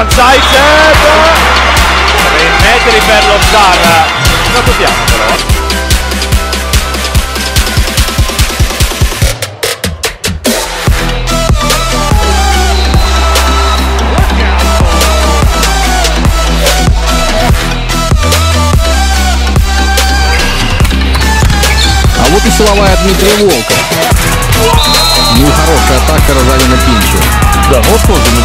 One-sided! 3 metri per lo Zar. Non dobbiamo però. А вот и силовая Дмитрия Волка. Ну и хорошая атака Розалина Пинчу. Да, вот тоже не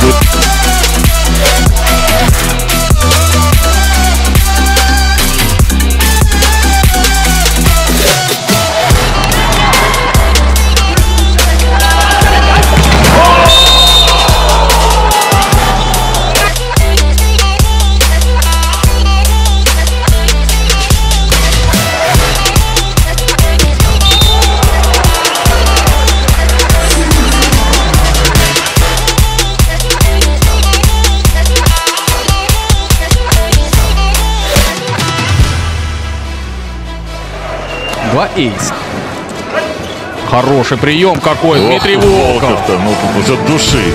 Два эйс. Хороший прием какой, Дмитрий Ох, Волков. Волков-то, ну, вот от души.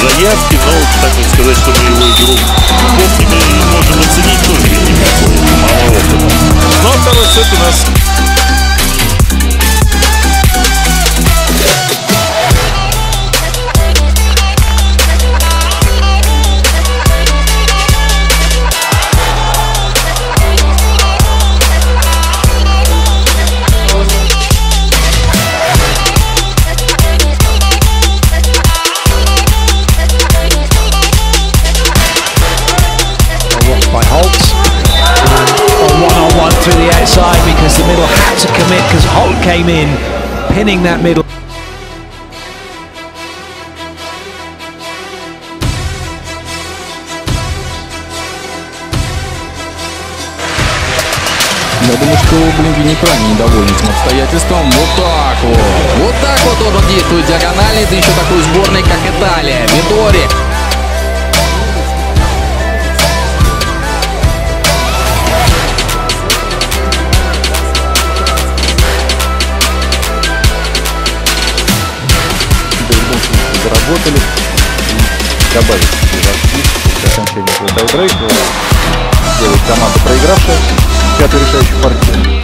Заявки, но так сказать, что to commit because Holt came in, pinning that middle. Я думаю, что Блинги не крайне недоволен этим обстоятельством. Вот так вот. Вот так вот он действует диагонально. Это еще такой сборной, как Италия. Витори. Заработали и добавить вошли после окончания этого тайбрейка. Делает команда, проигравшая пятую решающую партию.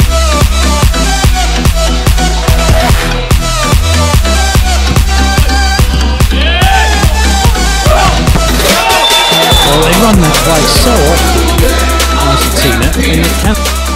Well, they run that play so often, Argentina, and it can